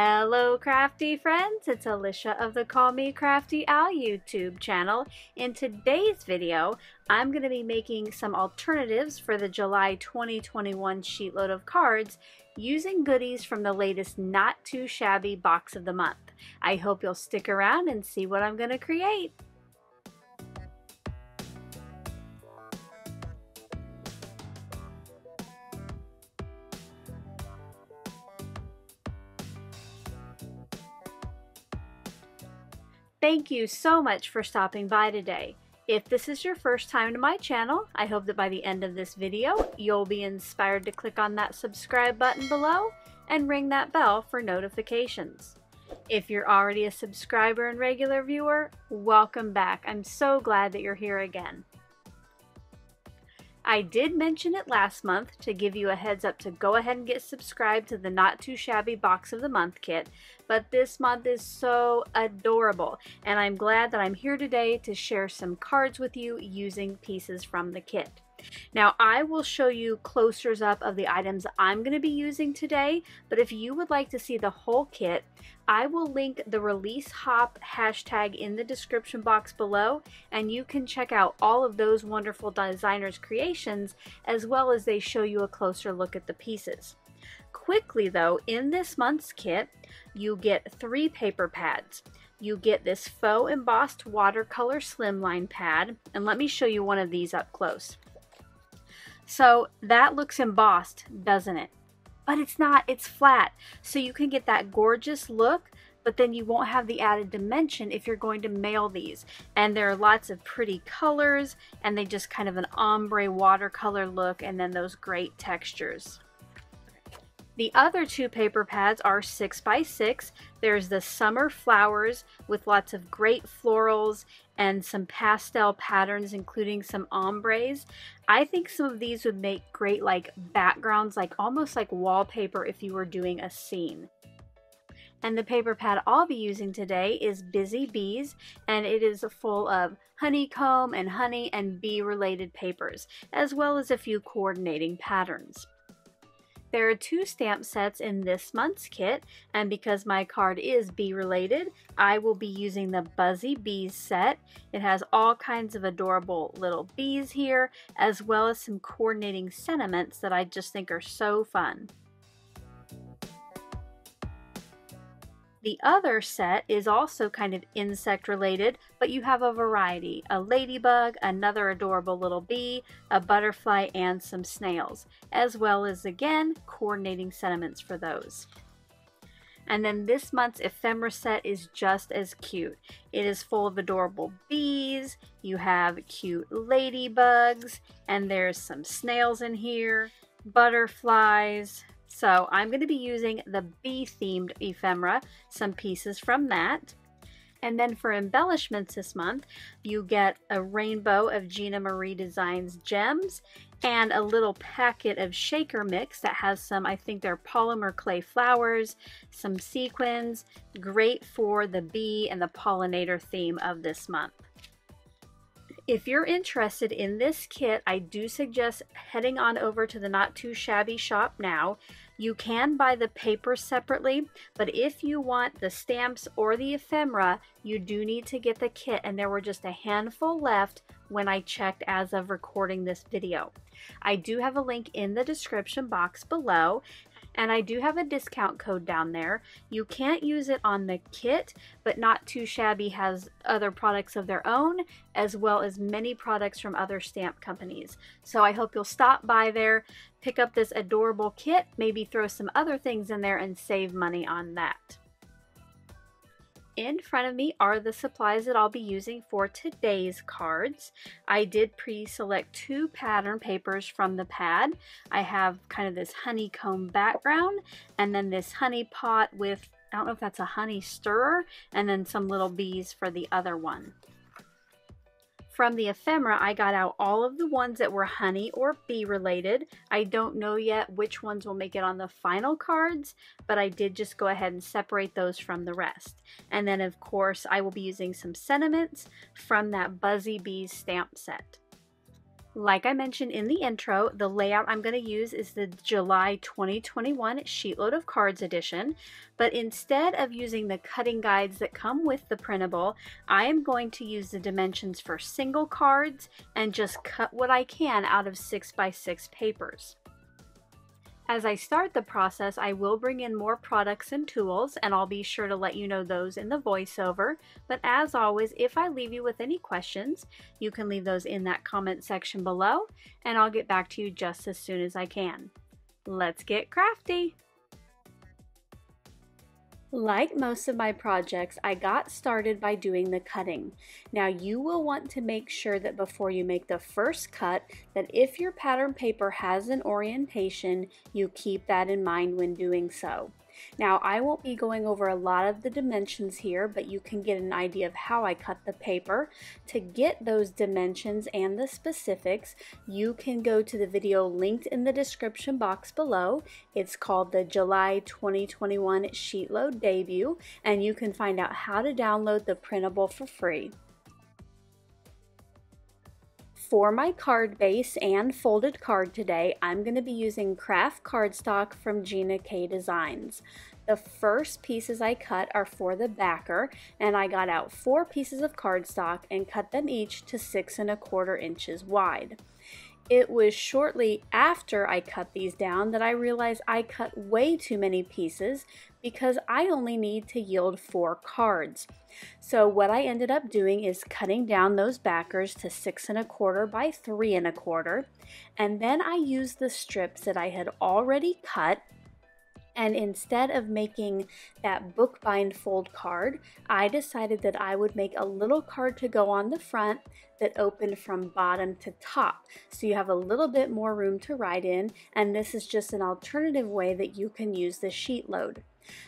Hello crafty friends, it's Alicia of the Call Me Crafty Al YouTube channel. In today's video, I'm going to be making some alternatives for the July 2021 sheetload of cards using goodies from the latest Not 2 Shabby Box of the Month. I hope you'll stick around and see what I'm going to create. Thank you so much for stopping by today. If this is your first time to my channel, I hope that by the end of this video, you'll be inspired to click on that subscribe button below and ring that bell for notifications. If you're already a subscriber and regular viewer, welcome back. I'm so glad that you're here again. I did mention it last month to give you a heads up to go ahead and get subscribed to the Not 2 Shabby Box of the Month kit, but this month is so adorable, and I'm glad that I'm here today to share some cards with you using pieces from the kit. Now I will show you closers up of the items I'm going to be using today, but if you would like to see the whole kit, I will link the release hop hashtag in the description box below and you can check out all of those wonderful designers creations as well as they show you a closer look at the pieces. Quickly though, in this month's kit, you get three paper pads you get this faux embossed watercolor slimline pad and let me show you one of these up close so that looks embossed, doesn't it? But it's not, it's flat. So you can get that gorgeous look, but then you won't have the added dimension if you're going to mail these. And there are lots of pretty colors, and they just kind of an ombre watercolor look, and then those great textures. The other two paper pads are 6 by 6 There's the summer flowers with lots of great florals and some pastel patterns, including some ombres. I think some of these would make great like backgrounds, like almost like wallpaper if you were doing a scene. And the paper pad I'll be using today is Busy Bees, and it is full of honeycomb and honey and bee related papers, as well as a few coordinating patterns. There are two stamp sets in this month's kit, and because my card is bee related, I will be using the Buzzy Bees set. It has all kinds of adorable little bees here, as well as some coordinating sentiments that I just think are so fun. The other set is also kind of insect related, but you have a variety. A ladybug, another adorable little bee, a butterfly, and some snails, as well as, again, coordinating sentiments for those. And then this month's ephemera set is just as cute. It is full of adorable bees, you have cute ladybugs, and there's some snails in here, butterflies, so I'm going to be using the bee themed ephemera, some pieces from that. And then for embellishments this month, you get a rainbow of Gina Marie Designs gems and a little packet of shaker mix that has some, I think they're polymer clay flowers, some sequins, great for the bee and the pollinator theme of this month. If you're interested in this kit, I do suggest heading on over to the Not 2 Shabby shop now. You can buy the paper separately, but if you want the stamps or the ephemera, you do need to get the kit, and there were just a handful left when I checked as of recording this video. I do have a link in the description box below, and I do have a discount code down there. You can't use it on the kit, but Not 2 Shabby has other products of their own, as well as many products from other stamp companies. So I hope you'll stop by there, pick up this adorable kit, maybe throw some other things in there and save money on that in front of me are the supplies that I'll be using for today's cards. I did pre-select two pattern papers from the pad. I have kind of this honeycomb background and then this honey pot with, I don't know if that's a honey stirrer, and then some little bees for the other one. From the ephemera, I got out all of the ones that were honey or bee related. I don't know yet which ones will make it on the final cards, but I did just go ahead and separate those from the rest. And then of course, I will be using some sentiments from that Buzzy Bees stamp set. Like I mentioned in the intro, the layout I'm going to use is the July 2021 Sheetload of Cards edition, but instead of using the cutting guides that come with the printable, I am going to use the dimensions for single cards and just cut what I can out of 6x6 papers. As I start the process, I will bring in more products and tools, and I'll be sure to let you know those in the voiceover. But as always, if I leave you with any questions, you can leave those in that comment section below, and I'll get back to you just as soon as I can. Let's get crafty! Like most of my projects, I got started by doing the cutting. Now you will want to make sure that before you make the first cut, that if your pattern paper has an orientation, you keep that in mind when doing so. Now I won't be going over a lot of the dimensions here, but you can get an idea of how I cut the paper. To get those dimensions and the specifics, you can go to the video linked in the description box below. It's called the July 2021 Sheetload Debut, and you can find out how to download the printable for free. For my card base and folded card today, I'm going to be using Kraft cardstock from Gina K Designs. The first pieces I cut are for the backer, and I got out four pieces of cardstock and cut them each to six and a quarter inches wide. It was shortly after I cut these down that I realized I cut way too many pieces because I only need to yield four cards. So what I ended up doing is cutting down those backers to six and a quarter by three and a quarter. And then I used the strips that I had already cut and instead of making that bookbind fold card, I decided that I would make a little card to go on the front that opened from bottom to top. So you have a little bit more room to write in, and this is just an alternative way that you can use the sheet load.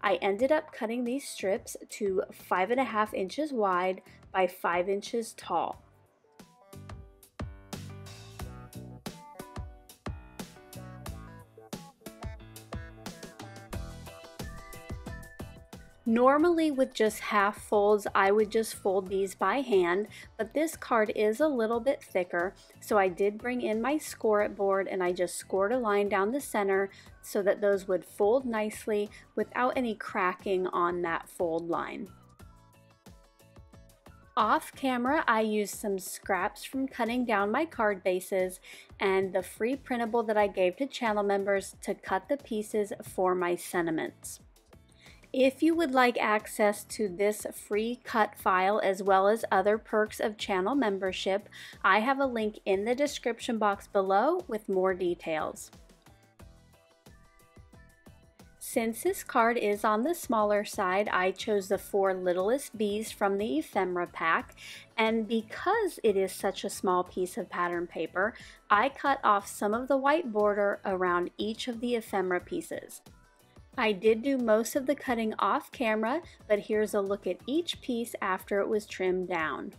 I ended up cutting these strips to five and a half inches wide by five inches tall. Normally with just half folds, I would just fold these by hand, but this card is a little bit thicker, so I did bring in my Scor-It board and I just scored a line down the center so that those would fold nicely without any cracking on that fold line. Off camera, I used some scraps from cutting down my card bases and the free printable that I gave to channel members to cut the pieces for my sentiments. If you would like access to this free cut file as well as other perks of channel membership, I have a link in the description box below with more details. Since this card is on the smaller side, I chose the four littlest bees from the ephemera pack, and because it is such a small piece of pattern paper, I cut off some of the white border around each of the ephemera pieces. I did do most of the cutting off camera, but here's a look at each piece after it was trimmed down.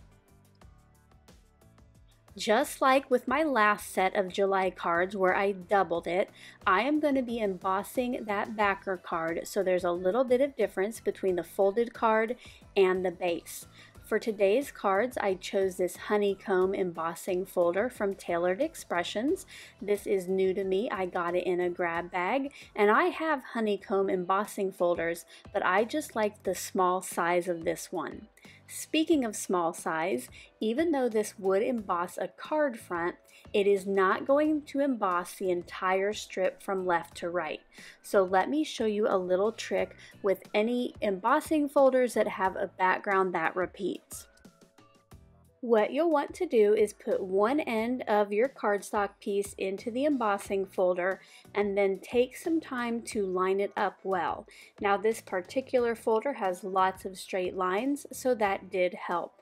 Just like with my last set of July cards where I doubled it, I am going to be embossing that backer card so there's a little bit of difference between the folded card and the base. For today's cards, I chose this honeycomb embossing folder from Tailored Expressions. This is new to me. I got it in a grab bag, and I have honeycomb embossing folders, but I just liked the small size of this one. Speaking of small size, even though this would emboss a card front, it is not going to emboss the entire strip from left to right. So let me show you a little trick with any embossing folders that have a background that repeats. What you'll want to do is put one end of your cardstock piece into the embossing folder and then take some time to line it up well. Now this particular folder has lots of straight lines, so that did help.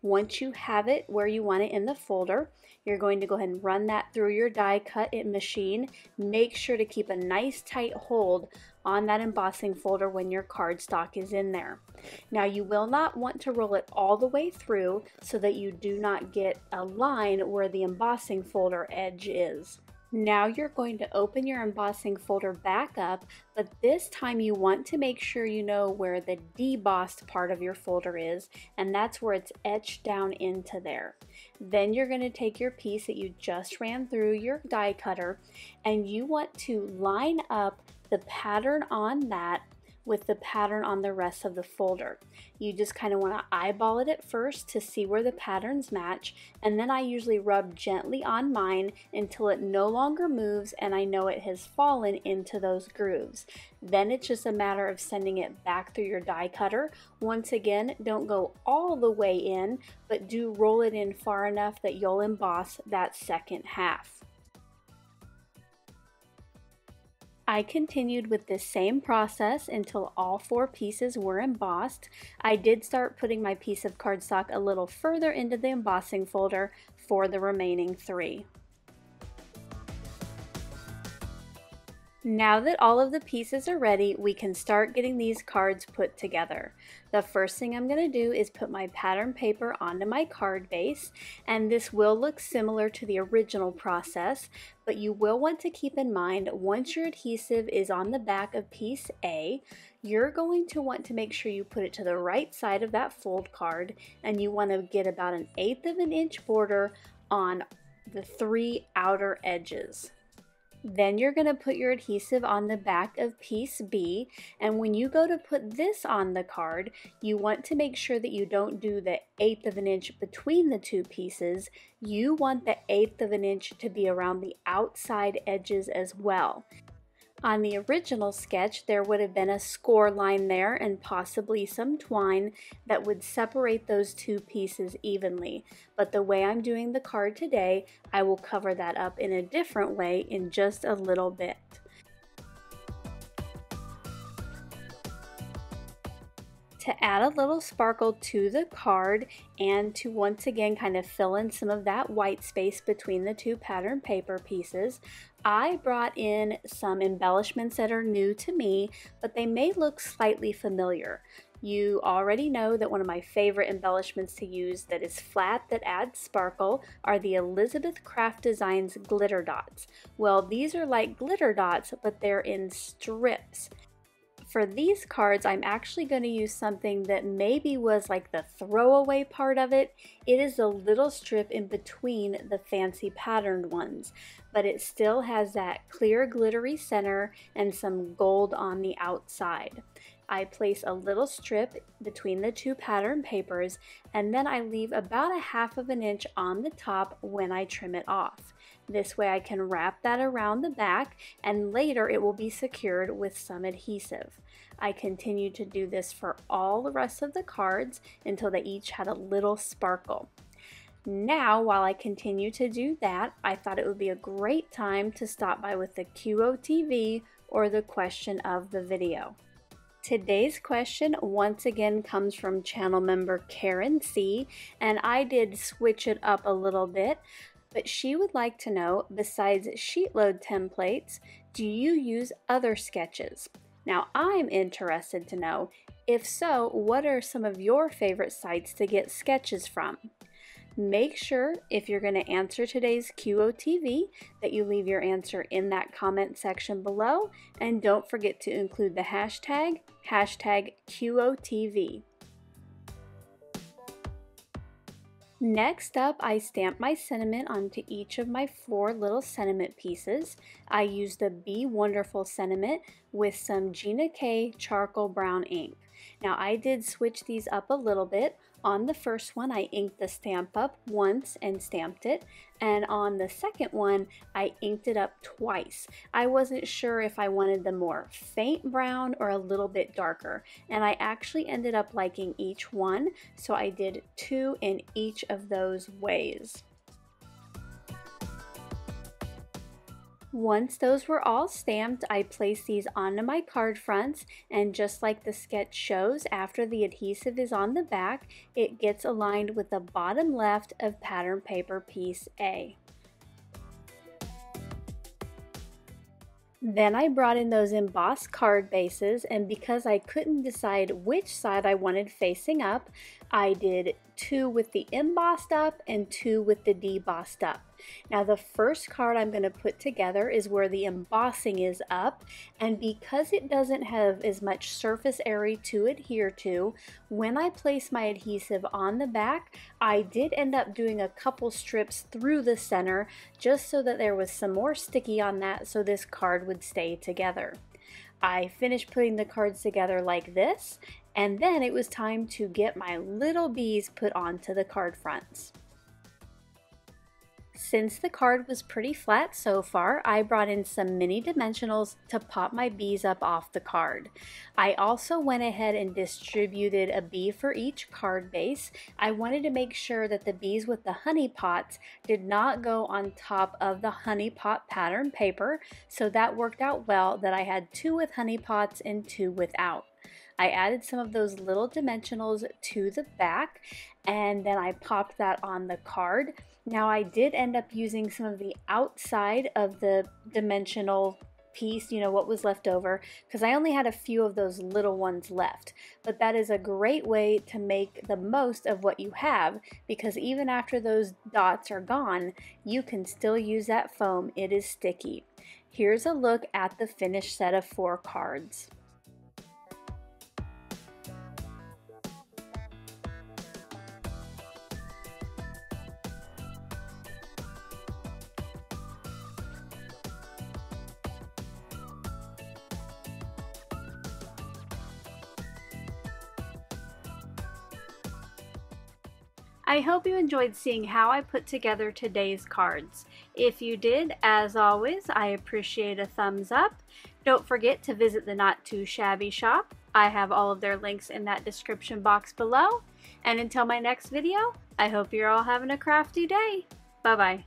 Once you have it where you want it in the folder, you're going to go ahead and run that through your die cut it machine. Make sure to keep a nice tight hold on that embossing folder when your cardstock is in there. Now you will not want to roll it all the way through so that you do not get a line where the embossing folder edge is. Now you're going to open your embossing folder back up, but this time you want to make sure you know where the debossed part of your folder is, and that's where it's etched down into there. Then you're going to take your piece that you just ran through your die cutter, and you want to line up the pattern on that with the pattern on the rest of the folder. You just kind of want to eyeball it at first to see where the patterns match and then I usually rub gently on mine until it no longer moves and I know it has fallen into those grooves. Then it's just a matter of sending it back through your die cutter. Once again, don't go all the way in, but do roll it in far enough that you'll emboss that second half. I continued with this same process until all four pieces were embossed. I did start putting my piece of cardstock a little further into the embossing folder for the remaining three. Now that all of the pieces are ready, we can start getting these cards put together. The first thing I'm going to do is put my pattern paper onto my card base, and this will look similar to the original process, but you will want to keep in mind once your adhesive is on the back of piece A, you're going to want to make sure you put it to the right side of that fold card, and you want to get about an eighth of an inch border on the three outer edges. Then you're going to put your adhesive on the back of piece B. And when you go to put this on the card, you want to make sure that you don't do the eighth of an inch between the two pieces. You want the eighth of an inch to be around the outside edges as well. On the original sketch, there would have been a score line there and possibly some twine that would separate those two pieces evenly. But the way I'm doing the card today, I will cover that up in a different way in just a little bit. To add a little sparkle to the card and to once again kind of fill in some of that white space between the two pattern paper pieces, I brought in some embellishments that are new to me, but they may look slightly familiar. You already know that one of my favorite embellishments to use that is flat that adds sparkle are the Elizabeth Craft Designs glitter dots. Well, these are like glitter dots, but they're in strips. For these cards, I'm actually going to use something that maybe was like the throwaway part of it. It is a little strip in between the fancy patterned ones, but it still has that clear glittery center and some gold on the outside. I place a little strip between the two pattern papers and then I leave about a half of an inch on the top when I trim it off. This way I can wrap that around the back and later it will be secured with some adhesive. I continued to do this for all the rest of the cards until they each had a little sparkle. Now, while I continue to do that, I thought it would be a great time to stop by with the QOTV or the question of the video. Today's question once again comes from channel member Karen C, and I did switch it up a little bit but she would like to know, besides sheet load templates, do you use other sketches? Now I'm interested to know, if so, what are some of your favorite sites to get sketches from? Make sure, if you're going to answer today's QOTV, that you leave your answer in that comment section below, and don't forget to include the hashtag, hashtag QOTV. Next up, I stamp my sentiment onto each of my four little sentiment pieces. I use the Be Wonderful sentiment with some Gina K charcoal brown ink. Now I did switch these up a little bit. On the first one, I inked the stamp up once and stamped it, and on the second one, I inked it up twice. I wasn't sure if I wanted the more faint brown or a little bit darker, and I actually ended up liking each one, so I did two in each of those ways. Once those were all stamped, I placed these onto my card fronts and just like the sketch shows, after the adhesive is on the back, it gets aligned with the bottom left of pattern paper piece A. Then I brought in those embossed card bases and because I couldn't decide which side I wanted facing up, I did two with the embossed up and two with the debossed up. Now the first card I'm going to put together is where the embossing is up and because it doesn't have as much surface area to adhere to, when I place my adhesive on the back, I did end up doing a couple strips through the center just so that there was some more sticky on that so this card would stay together. I finished putting the cards together like this and then it was time to get my little bees put onto the card fronts. Since the card was pretty flat so far, I brought in some mini dimensionals to pop my bees up off the card. I also went ahead and distributed a bee for each card base. I wanted to make sure that the bees with the honey pots did not go on top of the honey pot pattern paper, so that worked out well that I had two with honey pots and two without. I added some of those little dimensionals to the back and then I popped that on the card. Now I did end up using some of the outside of the dimensional piece, you know, what was left over, because I only had a few of those little ones left. But that is a great way to make the most of what you have, because even after those dots are gone, you can still use that foam. It is sticky. Here's a look at the finished set of four cards. I hope you enjoyed seeing how I put together today's cards. If you did, as always, I appreciate a thumbs up. Don't forget to visit the Not 2 Shabby shop. I have all of their links in that description box below. And until my next video, I hope you're all having a crafty day. Bye-bye.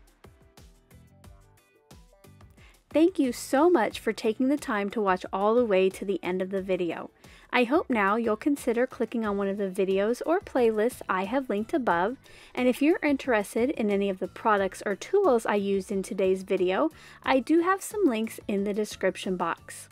Thank you so much for taking the time to watch all the way to the end of the video. I hope now you'll consider clicking on one of the videos or playlists I have linked above, and if you're interested in any of the products or tools I used in today's video, I do have some links in the description box.